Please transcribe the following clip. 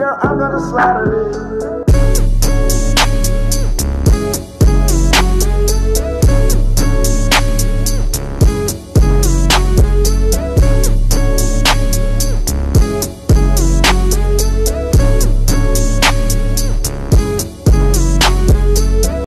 girl, I'm gonna slaughter it.